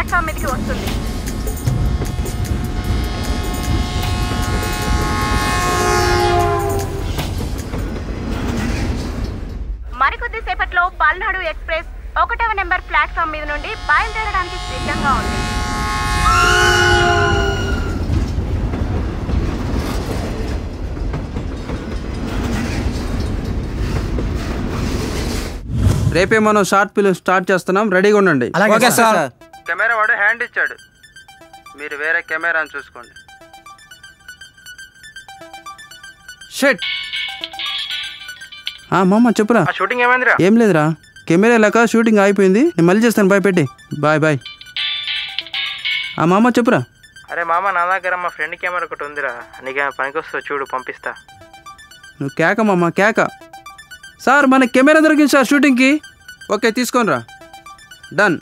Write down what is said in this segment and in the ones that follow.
Platform మీదకి వస్తుంది. మరికొద్ది సేపట్లో పల్నాడు ఎక్స్ప్రెస్ ఒకటవ నెంబర్ ప్లాట్ఫామ్ మీద నుండి బయలుదేరడానికి సిద్ధంగా ఉంది. రేపే మనం షార్ట్ ఫిల్మ్ స్టార్ట్ చేస్తున్నాం. రెడీగా ఉండండి. అలాగే ఓకే సార్. కెమెరా వాడు హ్యాండ్ ఇచ్చాడు. మీరు వేరే కెమెరాని చూసుకోండి. షెట్. మామ చెప్పురా. షూటింగ్ ఏమైందిరా? ఏం లేదురా. కెమెరా లేక షూటింగ్ అయిపోయింది నేను మళ్ళీ చేస్తాను బాయ్ పెట్టి. Bye bye. ఆ మామ చెప్పురా. అరే మామ నా దగ్గర మా ఫ్రెండ్ కెమెరా ఒకటి ఉందిరా. నీకేమైనా పనికి వస్తుందో చూడు పంపిస్తా. నువ్వు కేక మామ కేక. సార్ మన కెమెరా దొరికింది సార్ షూటింగ్కి. ఓకే తీసుకోనరా. డన్.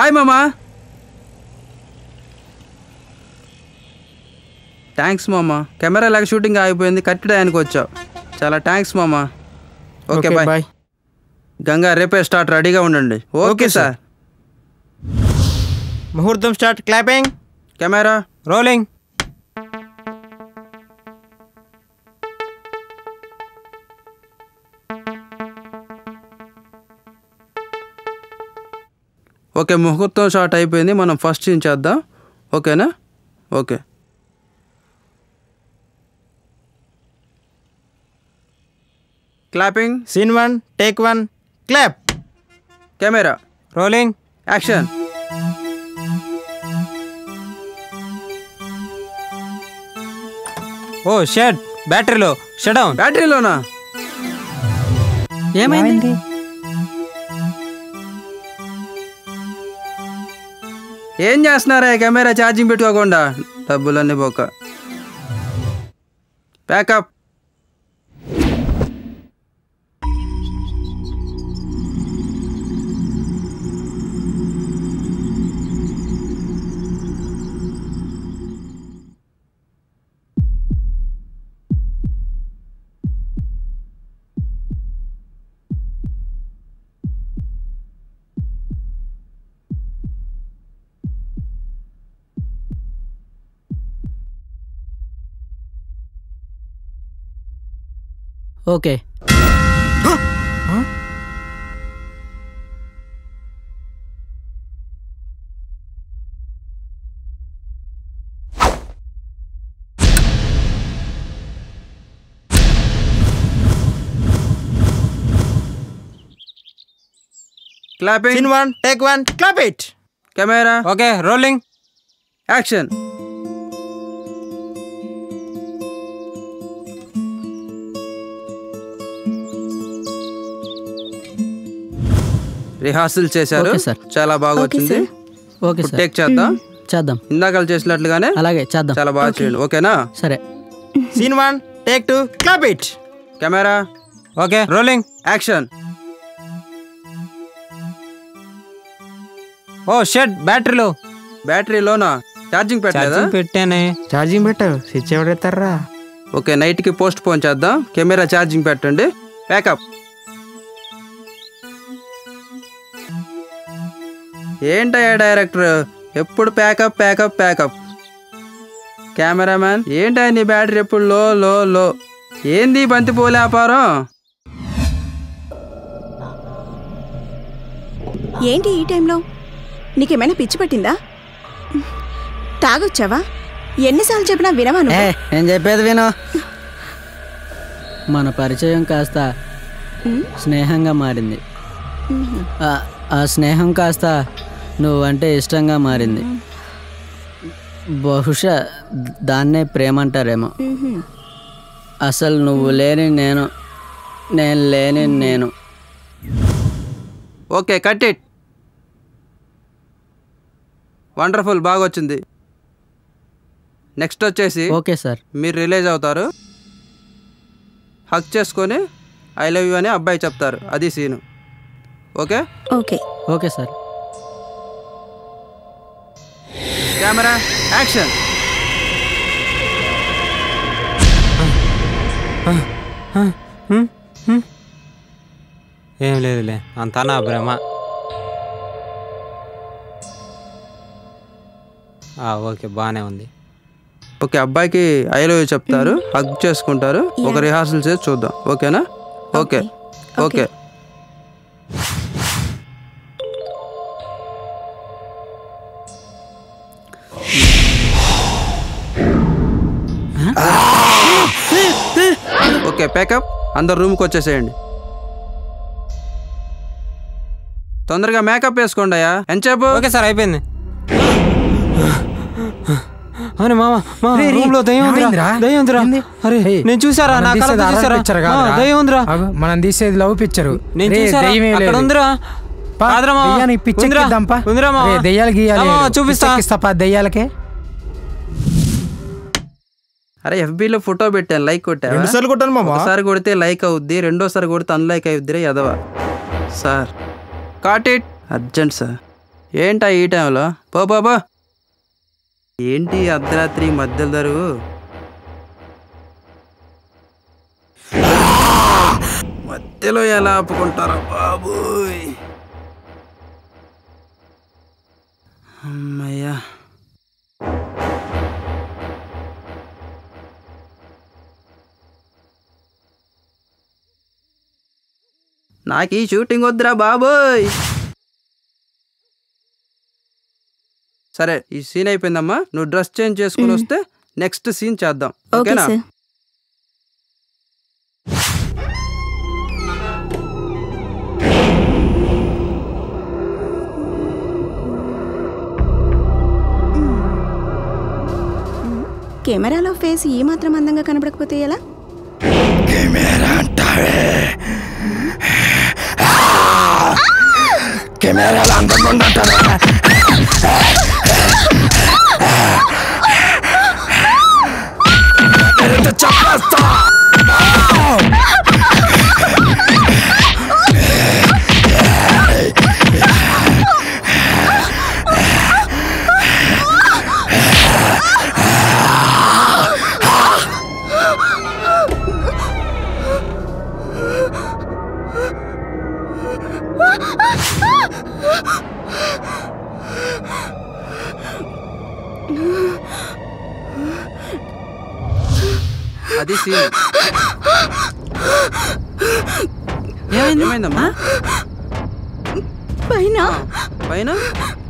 హాయ్ మామా. థ్యాంక్స్ మామ. కెమెరా లాగా షూటింగ్ అయిపోయింది కరెక్ట్ టైంకి వచ్చావు. చాలా థ్యాంక్స్ మామ. ఓకే బాయ్ గంగా రేపే స్టార్ట్ రెడీగా ఉండండి. ఓకే సార్ ముహూర్తం start clapping camera rolling okay ముహూర్తం షాట్ అయిపోయింది. మనం ఫస్ట్ సీన్ చేద్దాం. ఓకేనా? Okay. Clapping. Scene one take one clap. Camera. Rolling. Action. ఓ షట్. బ్యాటరీలో షట్ డౌన్. బ్యాటరీలోనా? ఏమైంది? ఏం చేస్తున్నారా? కెమెరా ఛార్జింగ్ పెట్టుకోకుండా. డబ్బులన్నీ పోక. Pack up Okay. Clap. Scene one, take one, clap it. Camera. Okay, rolling. Action. Rehearsal చేశారు. Okay sir. చాలా బాగా ఓకే వచ్చింది. సార్. Okay sir. టేక్ చేద్దాం. చేద్దాం. ఇందాక చేసినట్లుగానే అలాగే చేద్దాం. చాలా బాగా చేయండి. ఓకేనా? సరే. Scene one take two clap it camera. Okay. Rolling action oh shut బ్యాటరీలో. బ్యాటరీలోనా? ఛార్జింగ్ పెట్టలేదా? ఛార్జింగ్ పెట్టానే. ఛార్జింగ్ పెట్టావు. స్విచ్ ఎవడెత్తారా? ఓకే నైట్కి పోస్ట్ పోన్ చేద్దాం. కెమెరా ఛార్జింగ్ పెట్టండి. ప్యాకప్ ఏంటయ్యా డైరెక్టర్? ఎప్పుడు pack up pack up pack up? Cameraman ఏంటయ్యా నీ బ్యాటరీ ఎప్పుడు లో లో లో? ఏంది ఈ బంతి పూల వ్యాపారం? ఏంటి ఈ టైంలో? నీకేమైనా పిచ్చి పట్టిందా? తాగొచ్చావా? ఎన్నిసార్లు చెప్పినా వినవా ఏ నువ్వు? నేను చెప్పేది విను. మన పరిచయం కాస్త స్నేహంగా మారింది. ఆ- ఆ స్నేహం కాస్త నువ్వంటే ఇష్టంగా మారింది. బహుశా దాన్నే ప్రేమ అంటారేమో. అసలు నువ్వు లేని నేను నేను లేని నేను. Okay cut it. వండర్ఫుల్ బాగా వచ్చింది నెక్స్ట్ వచ్చేసి ఓకే సార్. మీరు రిలీజ్ అవుతారు. హక్ చేసుకొని ఐ లవ్ యూ అని అబ్బాయి చెప్తారు. అది scene. Okay? Okay. Okay sir. Camera action. ఏం లేదులే అంతా నా భ్రమ. ఆ, ఓకే బాగానే ఉంది. ఓకే అబ్బాయికి ఐ లవ్ యూ చెప్తారు? హగ్ చేసుకుంటారు. ఒక రిహార్సల్ చేసి చూద్దాం. ఓకేనా? ఓకే. ఓకే. ఓకే ప్యాకప్ అందరు రూమ్కి వచ్చేసేయండి తొందరగా మేకప్ వేసుకోండి అయ్యా ఎంతసేపు ఓకే సార్ అయిపోయింది అరే మామ మా రే, రే, రూమ్లో దయ్యం ఉందిరా ఏమైందిరా? దయ్యం ఉందిరా ఏంది? అరే ఏయ్, నేను చూసారా మనం నా చూసారా. దయ్యం ఉందిరా మనం తీసేది లవ్ పిక్చరు నేను చూసారా అక్కడ. ఉందిరా మామ. దెయ్యానికి. ఉందిరా మామ. చూపిస్తా. దెయ్యాలకే అరే FB లో ఫోటో పెట్టాను లైక్ కొట్టా రెండు సార్లు కొట్టాను మామ. ఒకసారి కొడితే లైక్ అవుద్ది రెండోసారి కొడితే అన్లైక్ అవుద్ది రే ఎదవా sir. Cot it urgent sir ఏంటా ఈ టైంలో పో పో ఏంటి అర్ధరాత్రి మధ్యలో దరువు మధ్యలో ఎలా ఆపుకుంటారా బాబోయ్? అమ్మయ్యా. నాకు ఈ షూటింగ్ వద్దురా బాబోయ్. సరే ఈ సీన్ అయిపోయిందమ్మా. నువ్వు డ్రెస్ చేంజ్ చేసుకుని వస్తే నెక్స్ట్ సీన్ చేద్దాం. ఓకే ఓకేనా? కెమెరాలో ఫేస్ ఈ మాత్రం అందంగా కనపడకపోతే ఎలా? కెమెరాలు అందంగా ఉందంటారా చెప్పేస్తా అది సీన్. ఏమైందమ్మా? పైన. పైన?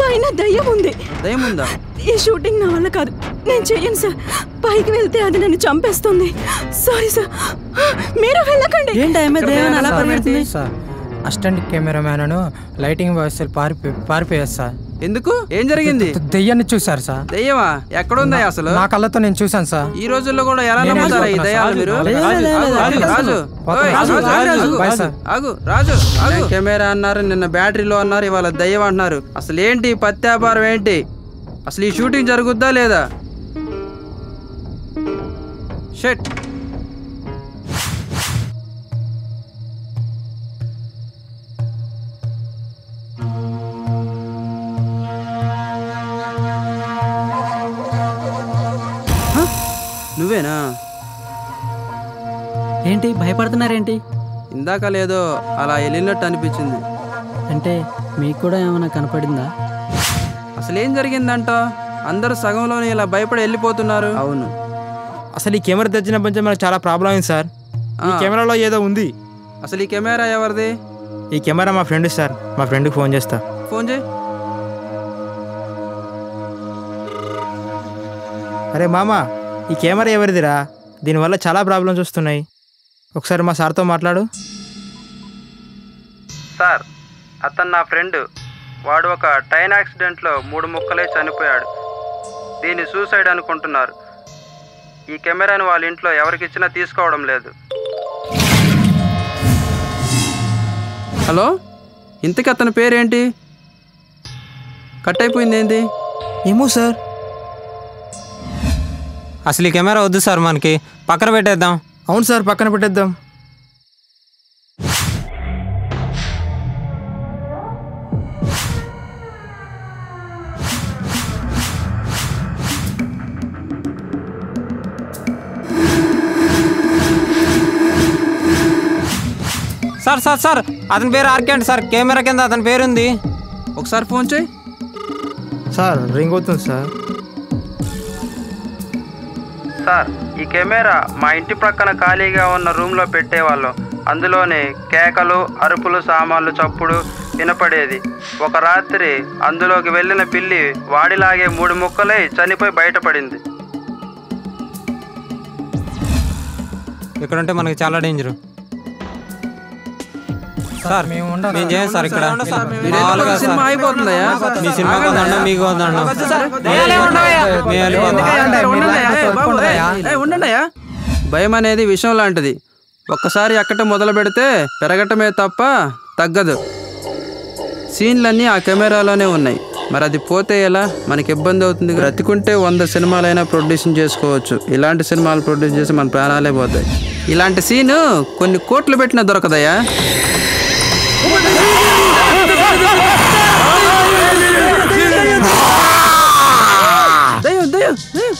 పైన దయ్యం ఉంది. దయ్యం ఉందా? ఈ షూటింగ్ నా వల్ల కాదు. నేను చెయ్యను సార్. పైకి వెళ్తే అది నన్ను చంపేస్తుంది. Sorry sir. మీరు వెళ్ళకండి. సార్? అసిస్టెంట్ కెమెరామ్యాన్ లైటింగ్ వ్యవస్థలు పారిపో పారిపోయారు సార్. ఎందుకు? ఏం జరిగింది? దెయ్యాన్ని చూసారు సార్. దయ్యమా? ఎక్కడుందా అసలు? నా కళ్ళతో నేను చూసాను సార్. ఈ రోజుల్లో కూడా ఎలా నమ్ముతారా ఈ సార్. మీరు? రాజు, ఆగు, రాజు కెమెరా అన్నారు నిన్న బ్యాటరీలో అన్నారు ఇవాళ దయ్యం అంటున్నారు. అసలు ఏంటి వ్యాపారం ఏంటి? అసలు ఈ షూటింగ్ జరుగుద్దా లేదా? షెట్. నువ్వేనా ఏంటి భయపడుతున్నారేంటి? ఇందాక లేదో అలా వెళ్ళినట్టు అనిపించింది. అంటే మీకు కూడా ఏమైనా కనపడిందా? అసలు ఏం జరిగిందంట? అందరూ సగంలోనే ఇలా భయపడి వెళ్ళిపోతున్నారు. అవును. అసలు ఈ కెమెరా తెచ్చినప్పటి నుంచి మనకు చాలా ప్రాబ్లం అయింది సార్. ఈ. కెమెరాలో ఏదో ఉంది. అసలు ఈ కెమెరా ఎవరిది? ఈ కెమెరా మా ఫ్రెండ్ సార్. మా ఫ్రెండ్కి ఫోన్ చేస్తా. ఫోన్ చేయి. అరే మామ ఈ కెమెరా ఎవరిదిరా? దీనివల్ల చాలా ప్రాబ్లమ్స్ వస్తున్నాయి. ఒకసారి మా సార్తో మాట్లాడు. సార్ అతను నా ఫ్రెండ్. వాడు ఒక ట్రైన్ యాక్సిడెంట్లో మూడు ముక్కలే చనిపోయాడు. దీన్ని సూసైడ్ అనుకుంటున్నారు. ఈ కెమెరాని వాళ్ళ ఇంట్లో ఎవరికి ఇచ్చినా తీసుకోవడం లేదు. హలో? ఇంతకీ అతని పేరేంటి? కట్ అయిపోయింది ఏంటి ఏమో సార్ అసలు ఈ కెమెరా వద్దు సార్ మనకి. పక్కన పెట్టేద్దాం. అవును సార్ పక్కన పెట్టేద్దాం. సార్ సార్ సార్ అతని పేరు ఆర్కే అండి సార్. కెమెరా కింద అతని పేరు ఉంది ఒకసారి ఫోన్ చేయి. సార్ రింగ్ అవుతుంది సార్. సార్ ఈ కెమెరా మా ఇంటి ప్రక్కన ఖాళీగా ఉన్న రూమ్లో పెట్టేవాళ్ళం. అందులోనే కేకలు అరుపులు సామాన్లు చప్పుడు వినపడేది. ఒక రాత్రి అందులోకి వెళ్ళిన పిల్లి వాడిలాగే మూడు ముక్కలై చనిపోయి బయటపడింది. ఇక్కడ ఉంటే మనకి చాలా డేంజర్ సార్ మేము చేయం సార్ ఇక్కడ. సినిమా. అయిపోతుందయ్యా? మీ సినిమా మీకు భయం అనేది విషయం లాంటిది. ఒక్కసారి ఎక్కటం మొదలు పెడితే పెరగటమే తప్ప తగ్గదు. సీన్లన్నీ ఆ కెమెరాలోనే ఉన్నాయి. మరి అది పోతే ఎలా? మనకి ఇబ్బంది అవుతుంది బ్రతికుంటే వంద సినిమాలైనా ప్రొడ్యూషన్ చేసుకోవచ్చు. ఇలాంటి సినిమాలు ప్రొడ్యూస్ చేసి మన ప్రాణాలే పోతాయి. ఇలాంటి సీను కొన్ని కోట్లు పెట్టినా దొరకదయ్యా. దయ్యం దయ్యం దయ్యం